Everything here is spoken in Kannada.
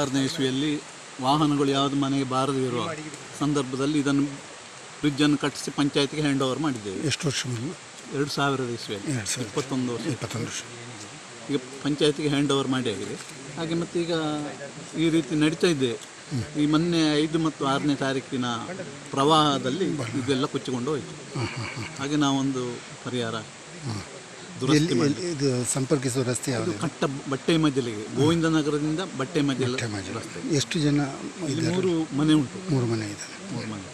ಆರನೇ ಇಸ್ವಿಯಲ್ಲಿ ವಾಹನಗಳು ಯಾವುದು ಮನೆಗೆ ಬಾರದೇ ಇರುವ ಸಂದರ್ಭದಲ್ಲಿ ಇದನ್ನು ಬ್ರಿಡ್ಜನ್ನು ಕಟ್ಟಿಸಿ ಪಂಚಾಯತ್ಗೆ ಹ್ಯಾಂಡ್ ಓವರ್ ಮಾಡಿದ್ದೇವೆ. ಎಷ್ಟು ವರ್ಷ ಎರಡು ಸಾವಿರದ ಇಸ್ವಿಯಲ್ಲಿ. ಇಪ್ಪತ್ತೊಂದು ವರ್ಷ. ಇಪ್ಪತ್ತೊಂದು ವರ್ಷ. ಈಗ ಪಂಚಾಯತ್ಗೆ ಹ್ಯಾಂಡ್ ಓವರ್ ಮಾಡಿ ಆಗಿದೆ. ಹಾಗೆ ಮತ್ತು ಈಗ ಈ ರೀತಿ ನಡೀತಾ ಇದೆ. ಈ ಮೊನ್ನೆ ಐದು ಮತ್ತು ಆರನೇ ತಾರೀಕಿನ ಪ್ರವಾಹದಲ್ಲಿ ಇದೆಲ್ಲ ಕೊಚ್ಚಿಕೊಂಡು ಹೋಯಿತು. ಹಾಗೆ ನಾವೊಂದು ಪರಿಹಾರ ದುರಸ್ತಿ ಎಲ್ಲಿ ಎಲ್ಲಿ ಇದು ಸಂಪರ್ಕಿಸುವ ರಸ್ತೆ ಯಾವುದು? ಕಟ್ಟ ಬಟ್ಟೆ ಮಜಲಿಗೆ ಗೋವಿಂದ ನಗರದಿಂದ ಬಟ್ಟೆ ಮಜಲ ಎಷ್ಟು ಜನ ಇಲ್ಲಿ ಮೂರು ಮನೆ ಉಂಟು. ಮೂರು ಮನೆ ಇದೆ ಮೂರು ಮನೆ.